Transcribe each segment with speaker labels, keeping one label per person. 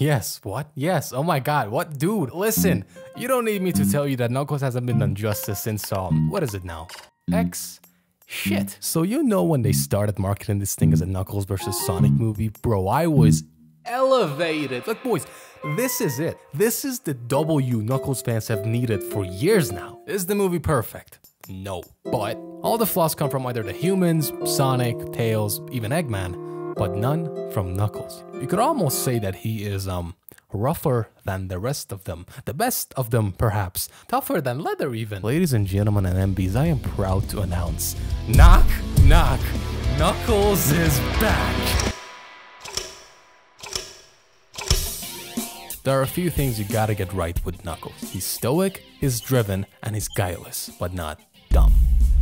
Speaker 1: Yes, what? Yes, oh my god, what? Dude, listen, you don't need me to tell you that Knuckles hasn't been done justice since, um, what is it now? X? Shit. So you know when they started marketing this thing as a Knuckles versus Sonic movie? Bro, I was elevated. Look, boys, this is it. This is the W Knuckles fans have needed for years now. Is the movie perfect? No. But all the flaws come from either the humans, Sonic, Tails, even Eggman, but none from Knuckles. You could almost say that he is, um, rougher than the rest of them. The best of them, perhaps. Tougher than leather, even. Ladies and gentlemen and MBs, I am proud to announce Knock, knock, Knuckles is back! There are a few things you gotta get right with Knuckles. He's stoic, he's driven, and he's guileless, but not.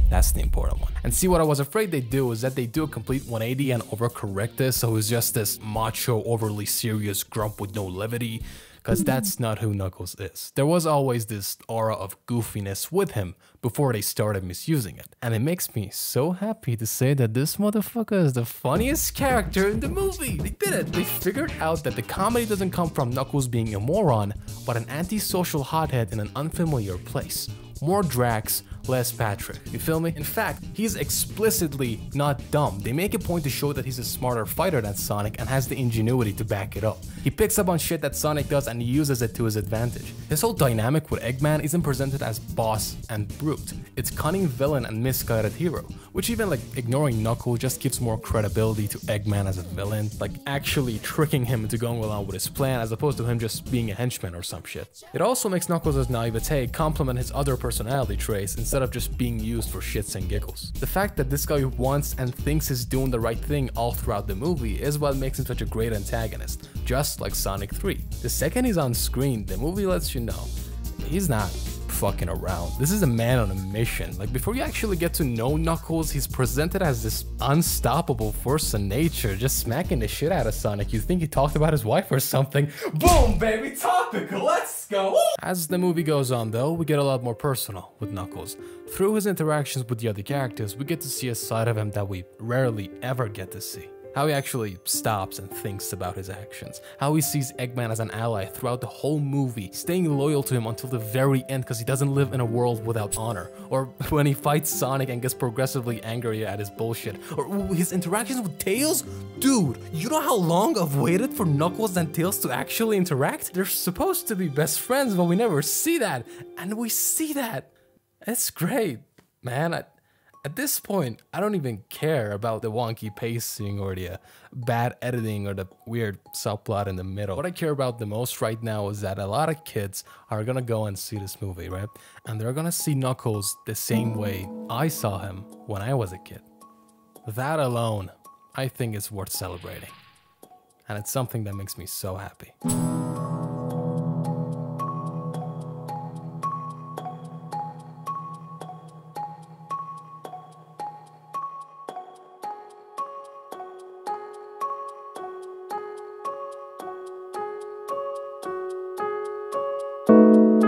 Speaker 1: That's the important one. And see what I was afraid they do is that they do a complete 180 and overcorrect this so he's just this macho, overly serious grump with no levity because that's not who Knuckles is. There was always this aura of goofiness with him before they started misusing it. And it makes me so happy to say that this motherfucker is the funniest character in the movie. They did it. They figured out that the comedy doesn't come from Knuckles being a moron, but an antisocial hothead in an unfamiliar place. More Drax, less Patrick. You feel me? In fact, he's explicitly not dumb. They make a point to show that he's a smarter fighter than Sonic and has the ingenuity to back it up. He picks up on shit that Sonic does and uses it to his advantage. His whole dynamic with Eggman isn't presented as boss and brute. It's cunning villain and misguided hero, which even like ignoring Knuckles just gives more credibility to Eggman as a villain, like actually tricking him into going along with his plan as opposed to him just being a henchman or some shit. It also makes Knuckles' naivete complement his other personality traits instead of just being used for shits and giggles. The fact that this guy wants and thinks he's doing the right thing all throughout the movie is what makes him such a great antagonist, just like Sonic 3. The second he's on screen, the movie lets you know he's not fucking around. This is a man on a mission. Like before you actually get to know Knuckles, he's presented as this unstoppable force of nature, just smacking the shit out of Sonic. You think he talked about his wife or something. Boom, baby, topical, let's go! As the movie goes on though, we get a lot more personal with Knuckles. Through his interactions with the other characters, we get to see a side of him that we rarely ever get to see how he actually stops and thinks about his actions, how he sees Eggman as an ally throughout the whole movie, staying loyal to him until the very end because he doesn't live in a world without honor, or when he fights Sonic and gets progressively angrier at his bullshit, or his interactions with Tails? Dude, you know how long I've waited for Knuckles and Tails to actually interact? They're supposed to be best friends, but we never see that, and we see that. It's great, man. I, at this point, I don't even care about the wonky pacing or the uh, bad editing or the weird subplot in the middle. What I care about the most right now is that a lot of kids are gonna go and see this movie, right? And they're gonna see Knuckles the same way I saw him when I was a kid. That alone, I think is worth celebrating. And it's something that makes me so happy.